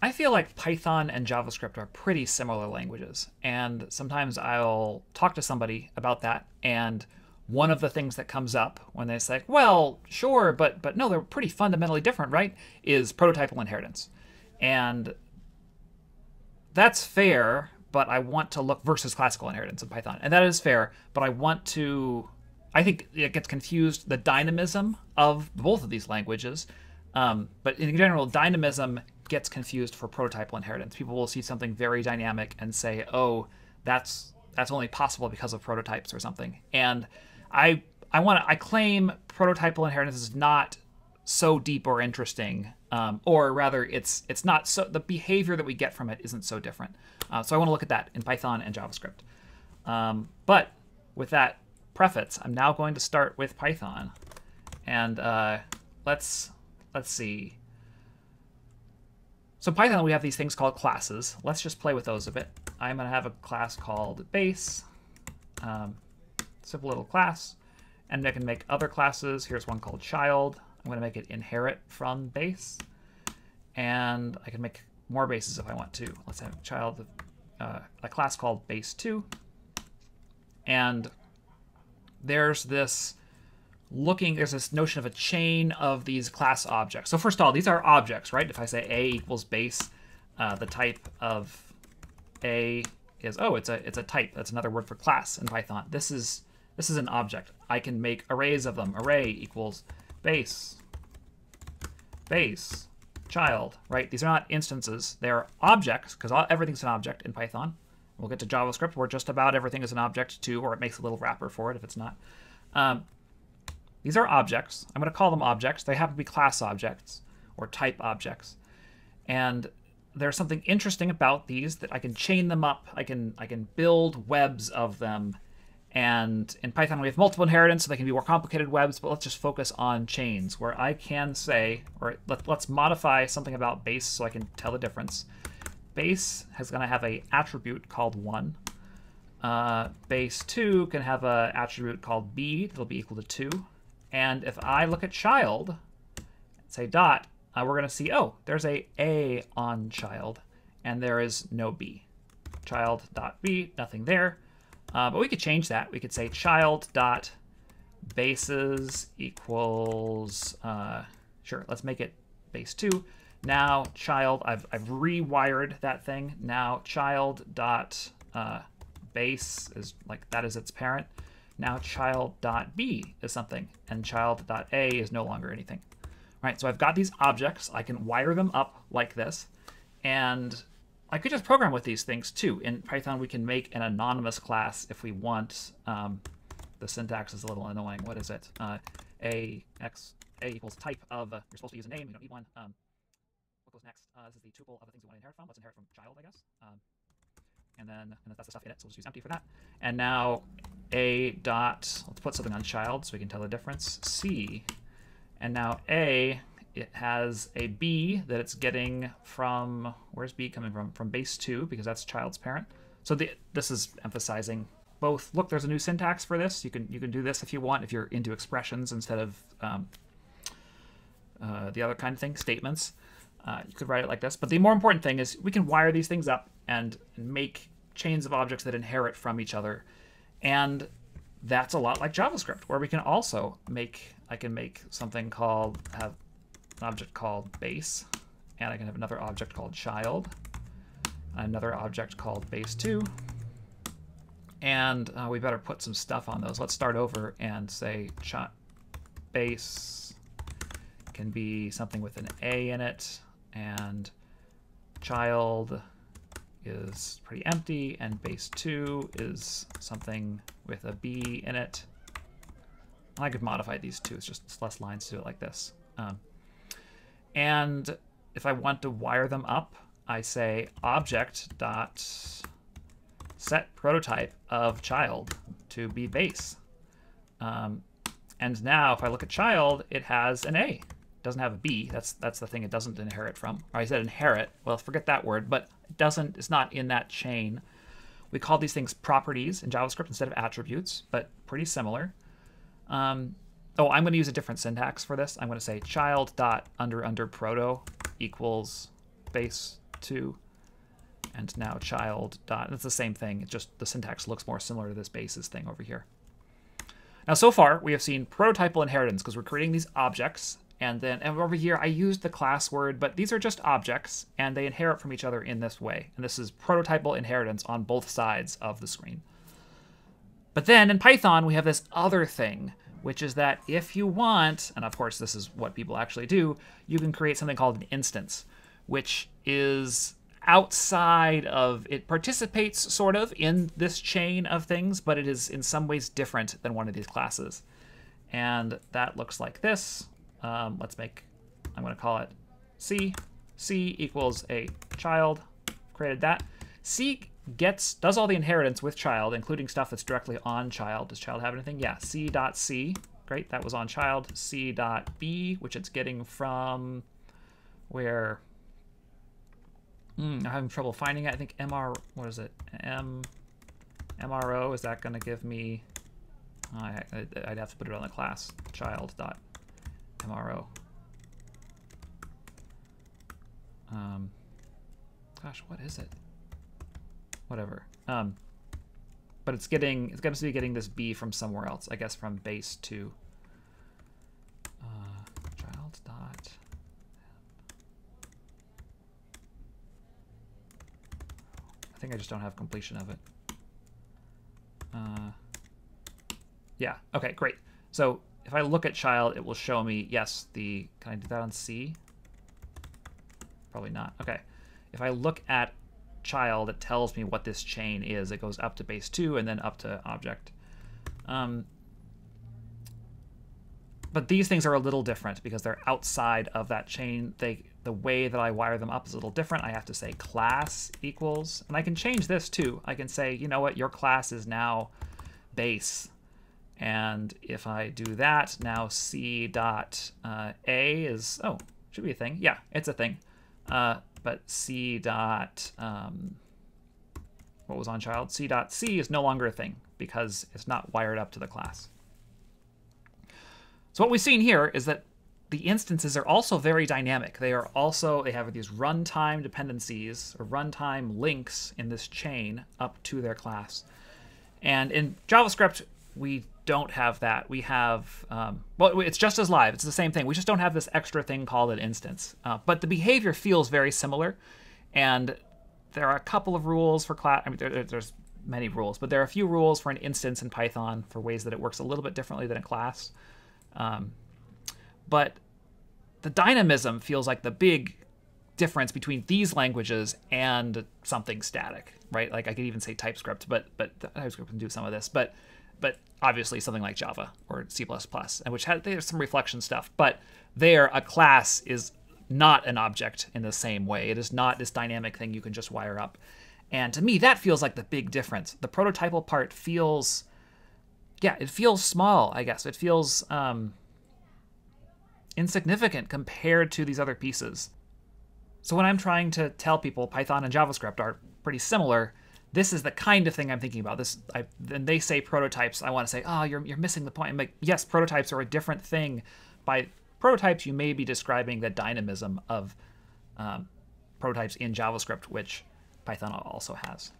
I feel like Python and JavaScript are pretty similar languages. And sometimes I'll talk to somebody about that. And one of the things that comes up when they say, well, sure, but, but no, they're pretty fundamentally different, right? Is prototypal inheritance. And that's fair, but I want to look versus classical inheritance in Python. And that is fair, but I want to, I think it gets confused the dynamism of both of these languages. Um, but in general, dynamism gets confused for prototypal inheritance. People will see something very dynamic and say, "Oh, that's that's only possible because of prototypes or something." And I I want to I claim prototypal inheritance is not so deep or interesting, um, or rather, it's it's not so the behavior that we get from it isn't so different. Uh, so I want to look at that in Python and JavaScript. Um, but with that preface, I'm now going to start with Python, and uh, let's let's see. So Python, we have these things called classes. Let's just play with those a bit. I'm going to have a class called base, um, simple little class, and I can make other classes. Here's one called child. I'm going to make it inherit from base, and I can make more bases if I want to. Let's have child, uh, a class called base2, and there's this looking, there's this notion of a chain of these class objects. So first of all, these are objects, right? If I say A equals base, uh, the type of A is, oh, it's a, it's a type. That's another word for class in Python. This is, this is an object. I can make arrays of them. Array equals base, base, child, right? These are not instances. They're objects, because everything's an object in Python. We'll get to JavaScript where just about everything is an object too, or it makes a little wrapper for it if it's not. Um, these are objects. I'm going to call them objects. They happen to be class objects or type objects. And there's something interesting about these that I can chain them up. I can I can build webs of them. And in Python, we have multiple inheritance, so they can be more complicated webs, but let's just focus on chains, where I can say, or let, us modify something about base so I can tell the difference. Base is going to have a attribute called 1. Uh, base 2 can have a attribute called b that'll be equal to 2. And if I look at child, say dot, uh, we're going to see, oh, there's a A on child, and there is no B. Child dot B, nothing there. Uh, but we could change that. We could say child dot bases equals, uh, sure, let's make it base 2. Now child, I've, I've rewired that thing. Now child dot uh, base is like, that is its parent. Now child.b is something, and child.a is no longer anything. Right, so I've got these objects. I can wire them up like this, and I could just program with these things too. In Python, we can make an anonymous class if we want. Um, the syntax is a little annoying. What is it? Uh, a x a equals type of. Uh, you're supposed to use a name. You don't need one. Um, what goes next? Uh, this is the tuple of the things we want to inherit from. Let's inherit from child, I guess. Um, and then and that's the stuff in it, so we'll just use empty for that. And now a dot, let's put something on child so we can tell the difference, c. And now a, it has a b that it's getting from, where's b coming from? From base 2, because that's child's parent. So the, this is emphasizing both, look, there's a new syntax for this. You can, you can do this if you want, if you're into expressions instead of um, uh, the other kind of thing, statements. Uh, you could write it like this. But the more important thing is we can wire these things up and make chains of objects that inherit from each other. And that's a lot like JavaScript, where we can also make, I can make something called, have an object called base, and I can have another object called child, another object called base2, and uh, we better put some stuff on those. Let's start over and say base can be something with an A in it, and child is pretty empty, and base 2 is something with a B in it. I could modify these two, it's just less lines to do it like this. Um, and if I want to wire them up, I say object dot set prototype of child to be base. Um, and now if I look at child, it has an A. Doesn't have a B. That's that's the thing it doesn't inherit from. Or I said inherit. Well, forget that word. But it doesn't, it's not in that chain. We call these things properties in JavaScript instead of attributes, but pretty similar. Um, oh, I'm going to use a different syntax for this. I'm going to say child dot under under proto equals base 2 and now child dot. It's the same thing. It's just the syntax looks more similar to this bases thing over here. Now, so far, we have seen prototypal inheritance because we're creating these objects. And then and over here, I used the class word, but these are just objects, and they inherit from each other in this way. And this is prototypal inheritance on both sides of the screen. But then in Python, we have this other thing, which is that if you want, and of course this is what people actually do, you can create something called an instance, which is outside of it participates sort of in this chain of things, but it is in some ways different than one of these classes. And that looks like this. Um, let's make, I'm going to call it C. C equals a child. Created that. C gets does all the inheritance with child, including stuff that's directly on child. Does child have anything? Yeah, C dot C. Great, that was on child. C dot B, which it's getting from where Mm, I'm having trouble finding it. I think MR, what is it? M, MRO, is that going to give me, I, would have to put it on the class, child dot MRO. Um, gosh, what is it? Whatever. Um, but it's getting, it's going to be getting this B from somewhere else, I guess from base 2. I think I just don't have completion of it. Uh, yeah, okay, great. So if I look at child, it will show me, yes, the, can I do that on C? Probably not, okay. If I look at child, it tells me what this chain is. It goes up to base two and then up to object. Um, but these things are a little different because they're outside of that chain. They the way that I wire them up is a little different. I have to say class equals, and I can change this too. I can say, you know what, your class is now base. And if I do that, now c dot uh, a is, oh, should be a thing. Yeah, it's a thing. Uh, but c dot, um, what was on child? c dot c is no longer a thing because it's not wired up to the class. So what we've seen here is that the instances are also very dynamic. They are also, they have these runtime dependencies or runtime links in this chain up to their class. And in JavaScript, we don't have that. We have, um, well, it's just as live. It's the same thing. We just don't have this extra thing called an instance. Uh, but the behavior feels very similar. And there are a couple of rules for class. I mean, there, there's many rules, but there are a few rules for an instance in Python for ways that it works a little bit differently than a class. Um, but the dynamism feels like the big difference between these languages and something static, right? Like I could even say TypeScript, but but TypeScript can do some of this, but but obviously something like Java or C++, and which has there's some reflection stuff, but there a class is not an object in the same way. It is not this dynamic thing you can just wire up. And to me, that feels like the big difference. The prototypal part feels yeah, it feels small, I guess. It feels um, insignificant compared to these other pieces. So when I'm trying to tell people Python and JavaScript are pretty similar, this is the kind of thing I'm thinking about. This, I, then they say prototypes. I want to say, oh, you're you're missing the point. I'm like, yes, prototypes are a different thing. By prototypes, you may be describing the dynamism of um, prototypes in JavaScript, which Python also has.